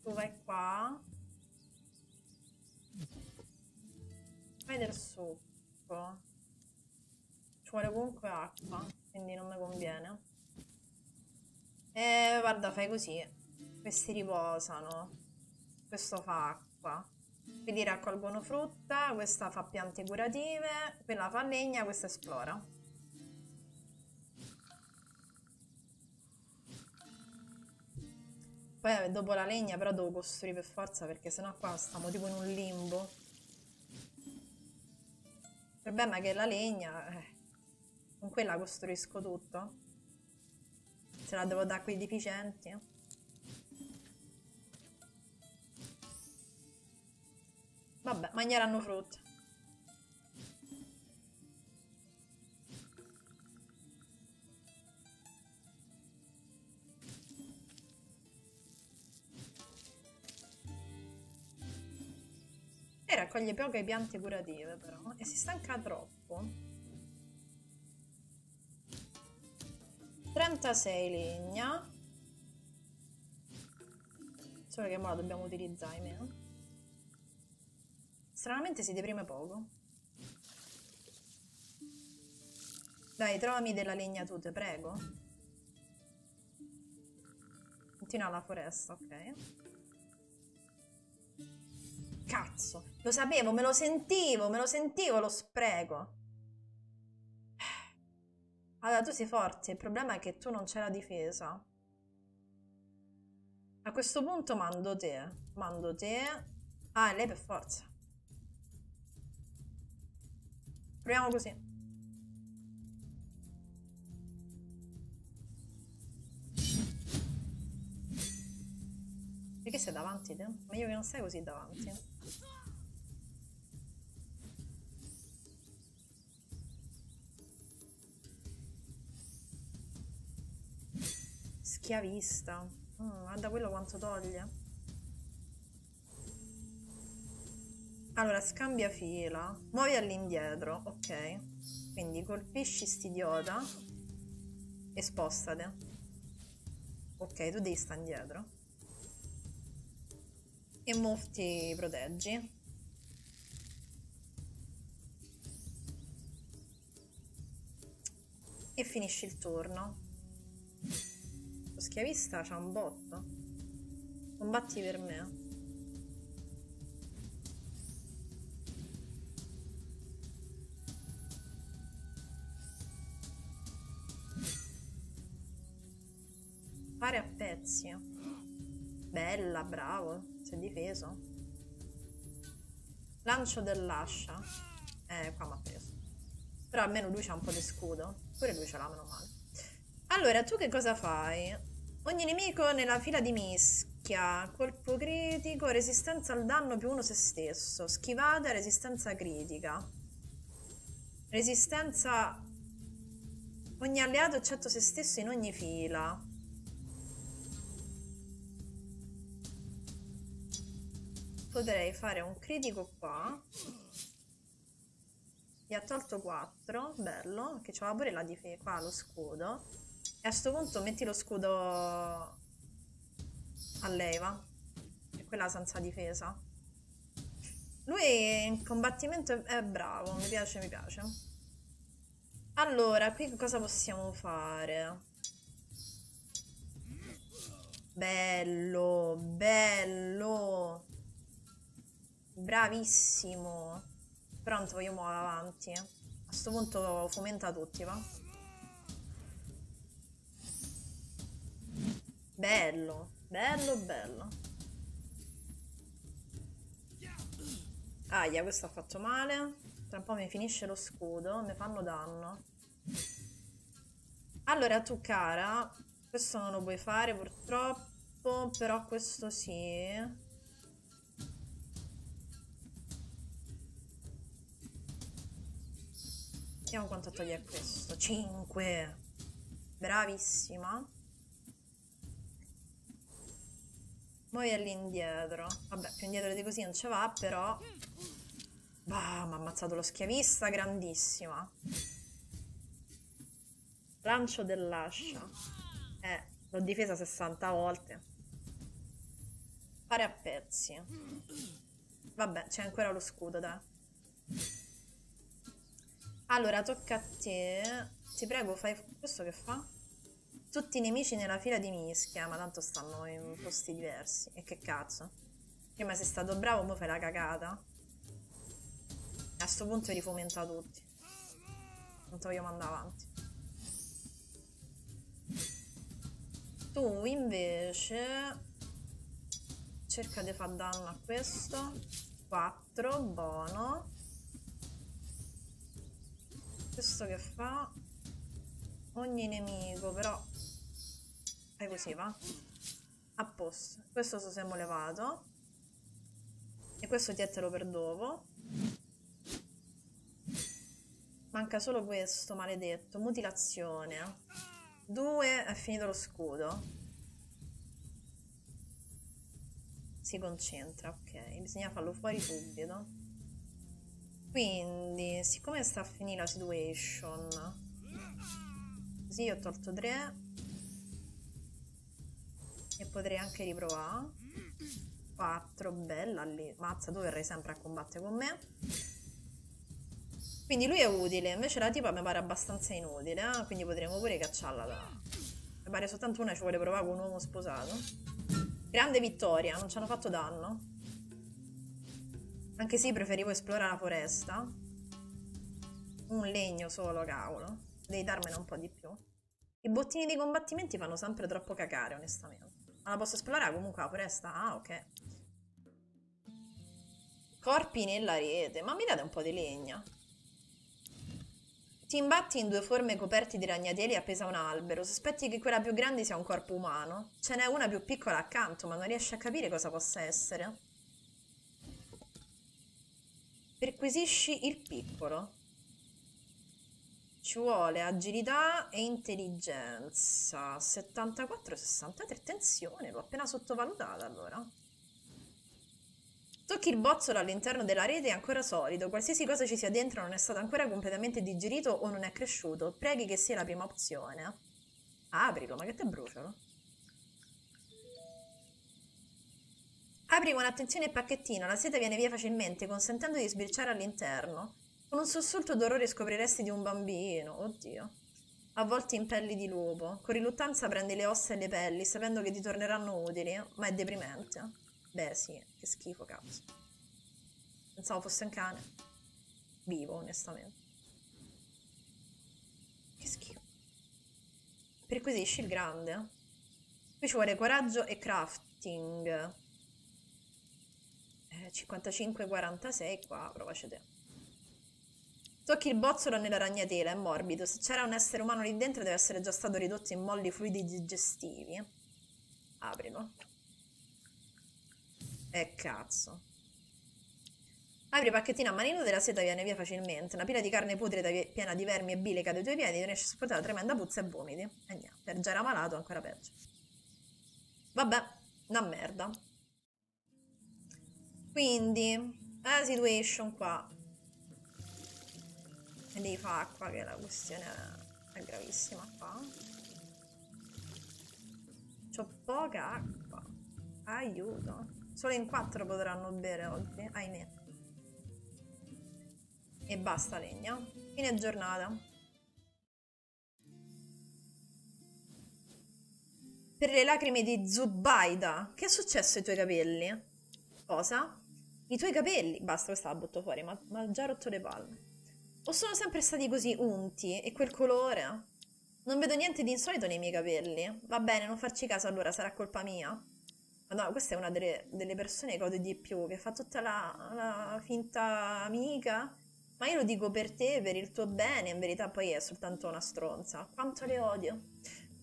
Tu vai qua. Fai del succo. Ci vuole comunque acqua, quindi non mi conviene. E guarda, fai così. Questi riposano. Questo fa acqua. Quindi raccolgono frutta, questa fa piante curative, quella fa legna, questa esplora. Poi dopo la legna però devo costruire per forza perché sennò qua stiamo tipo in un limbo. Il problema è che la legna, eh, con quella costruisco tutto. Se la devo dare a quei deficienti. Vabbè, mangeranno frutta. E raccoglie poche piante curative però e si stanca troppo. 36 legna. Solo che ora la dobbiamo utilizzare, ahimè. Stranamente si deprime poco. Dai, trovami della legna tu, te prego. Continua la foresta, ok. Cazzo, lo sapevo, me lo sentivo, me lo sentivo lo spreco. Allora, tu sei forte, il problema è che tu non c'è la difesa. A questo punto mando te. Mando te. Ah, lei per forza. Proviamo così. Perché sei davanti te? Meglio che non sei così davanti. Schiavista. Mm, guarda quello quanto toglie. Allora, scambia fila. Muovi all'indietro. Ok. Quindi colpisci st'idiota. E spostate. Ok, tu devi stare indietro. E move ti proteggi. E finisci il turno. Lo schiavista c'ha un botto. Combatti per me. Bella, bravo. Si è difeso. Lancio dell'ascia. Eh, qua mi ha preso. Però almeno lui c'ha un po' di scudo. Pure lui ce l'ha, meno male. Allora, tu che cosa fai? Ogni nemico nella fila di mischia, colpo critico, resistenza al danno più uno se stesso, schivata, resistenza critica. Resistenza... Ogni alleato eccetto se stesso in ogni fila. Potrei fare un critico qua. Gli ha tolto 4, bello, che c'aveva pure la difesa, qua lo scudo. E a questo punto metti lo scudo a lei, va? E quella senza difesa. Lui in combattimento è bravo, mi piace, mi piace. Allora, qui cosa possiamo fare? Bello, bello. Bravissimo. Pronto, voglio muovere avanti. A questo punto fomenta tutti, va? Bello, bello, bello. Aia, questo ha fatto male. Tra un po' mi finisce lo scudo, mi fanno danno. Allora, tu cara, questo non lo puoi fare purtroppo, però questo sì. Vediamo quanto toglie questo. 5. Bravissima. Muovi all'indietro. Vabbè, più indietro di così non ce va, però... Bah, mi ha ammazzato lo schiavista, grandissima. Lancio dell'ascia. Eh, l'ho difesa 60 volte. Fare a pezzi. Vabbè, c'è ancora lo scudo, dai. Allora, tocca a te. Ti prego, fai questo che fa? Tutti i nemici nella fila di mischia, ma tanto stanno in posti diversi. E che cazzo? Prima sei stato bravo, ora fai la cagata. A sto punto rifomenta tutti. Non ti voglio mandare avanti. Tu invece cerca di far danno a questo 4 buono questo che fa ogni nemico però fai così va? A posto. Questo so siamo levato. E questo tietelo per dopo manca solo questo maledetto. Mutilazione 2 è finito lo scudo. Si concentra ok. Bisogna farlo fuori subito quindi siccome sta a finire la situation così ho tolto 3 e potrei anche riprovare 4 bella lì mazza tu verrai sempre a combattere con me quindi lui è utile, invece la tipa mi pare abbastanza inutile, eh? quindi potremmo pure cacciarla da... Mi pare soltanto una ci vuole provare con un uomo sposato. Grande vittoria, non ci hanno fatto danno. Anche se preferivo esplorare la foresta. Un legno solo, cavolo. Devi darmene un po' di più. I bottini dei combattimenti fanno sempre troppo cacare, onestamente. Ma la posso esplorare comunque la foresta? Ah, ok. Corpi nella rete. Ma mi date un po' di legna? Ti imbatti in due forme coperti di ragnateli appesa a un albero. Sospetti che quella più grande sia un corpo umano. Ce n'è una più piccola accanto, ma non riesci a capire cosa possa essere. Perquisisci il piccolo. Ci vuole agilità e intelligenza. 74-63. Tensione, l'ho appena sottovalutata allora. Tocchi il bozzolo all'interno della rete è ancora solido, qualsiasi cosa ci sia dentro non è stato ancora completamente digerito o non è cresciuto, preghi che sia la prima opzione. Aprilo, ma che te brucialo? Apri con attenzione il pacchettino, la seta viene via facilmente, consentendo di sbirciare all'interno. Con un sussulto d'orrore scopriresti di un bambino, oddio. Avvolti in pelli di lupo. Con riluttanza prendi le ossa e le pelli, sapendo che ti torneranno utili, ma è deprimente. Beh, sì, che schifo, cazzo. Pensavo fosse un cane. Vivo, onestamente. Che schifo. Perquisisci il grande. Qui ci vuole coraggio e crafting. Eh, 55-46 qua, provaci te. Tocchi il bozzolo nella ragnatela, è morbido. Se c'era un essere umano lì dentro deve essere già stato ridotto in molli fluidi digestivi. Aprilo. Eh cazzo. Apri il pacchettino a manino della seta viene via facilmente. Una pila di carne putrida piena di vermi e bile cade ai tuoi piedi, riesci a sputtare una tremenda puzza e vomiti. E niente, per già era malato, ancora peggio. Vabbè, una merda. Quindi, la situation qua. E devi fare acqua, che la questione è gravissima qua. C'ho poca acqua. Aiuto. Solo in quattro potranno bere oggi, ahimè. E basta legna. Fine giornata. Per le lacrime di Zubaida. Che è successo ai tuoi capelli? Cosa? I tuoi capelli. Basta, questa la butto fuori, ma, ma già rotto le palle. O sono sempre stati così unti? E quel colore? Non vedo niente di insolito nei miei capelli. Va bene, non farci caso allora, sarà colpa mia. Ma no, questa è una delle, delle persone che odio di più, che fa tutta la, la finta amica. Ma io lo dico per te, per il tuo bene, in verità poi è soltanto una stronza. Quanto le odio.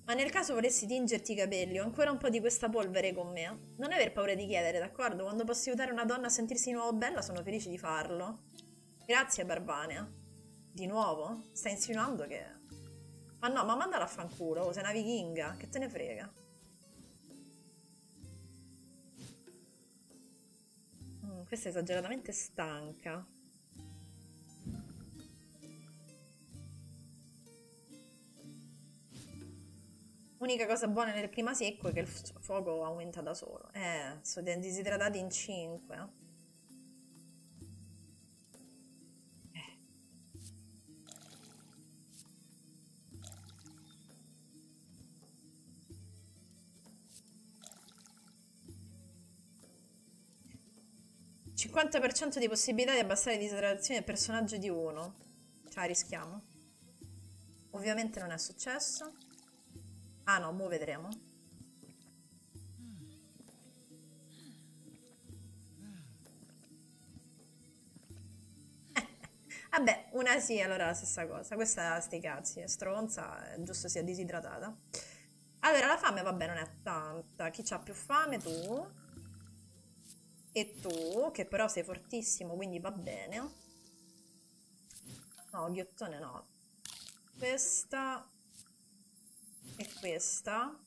Ma nel caso volessi tingerti i capelli, ho ancora un po' di questa polvere con me. Non aver paura di chiedere, d'accordo? Quando posso aiutare una donna a sentirsi di nuovo bella, sono felice di farlo. Grazie, Barbania. Di nuovo? Stai insinuando che... Ma no, ma mandala a fanculo, sei una vichinga, che te ne frega? Mm, questa è esageratamente stanca. Unica cosa buona nel clima secco è che il fuoco aumenta da solo. Eh, sono disidratati in 5. 50% di possibilità di abbassare l'idratazione del personaggio di uno. Cioè, rischiamo. Ovviamente non è successo. Ah no, mo vedremo. [LAUGHS] Vabbè, una sì, allora la stessa cosa. Questa sti cazzi, è stronza, è giusto sia disidratata. Allora, la fame, vabbè, non è tanta. Chi ha più fame? Tu. E tu, che però sei fortissimo, quindi va bene. No, ghiottone no. Questa e questa.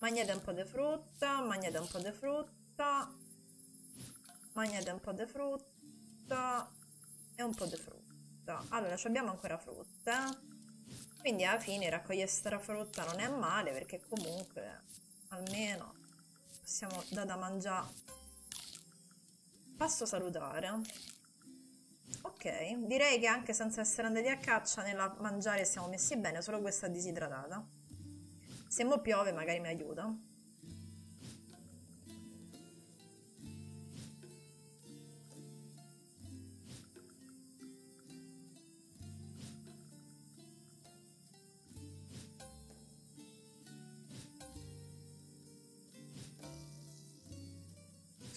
Magnete un po' di frutta, magnete un po' di frutta, magnete un po' di frutta e un po' di frutta. Allora, abbiamo ancora frutta. Quindi alla fine raccogliere sta frutta non è male perché comunque almeno possiamo dare da mangiare passo salutare ok direi che anche senza essere andati a caccia nella mangiare siamo messi bene solo questa disidratata se mo piove magari mi aiuta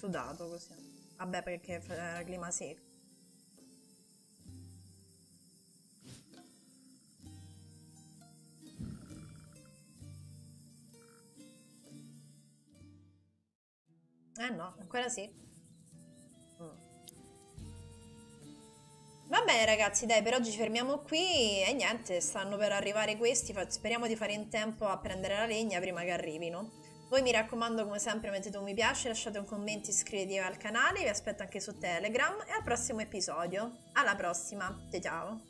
sudato così. Vabbè, perché era clima secco. Eh no, ancora sì. Mm. Va bene ragazzi, dai, per oggi ci fermiamo qui e niente, stanno per arrivare questi, speriamo di fare in tempo a prendere la legna prima che arrivino. Voi mi raccomando come sempre mettete un mi piace, lasciate un commento, iscrivetevi al canale, vi aspetto anche su Telegram e al prossimo episodio. Alla prossima, ciao ciao!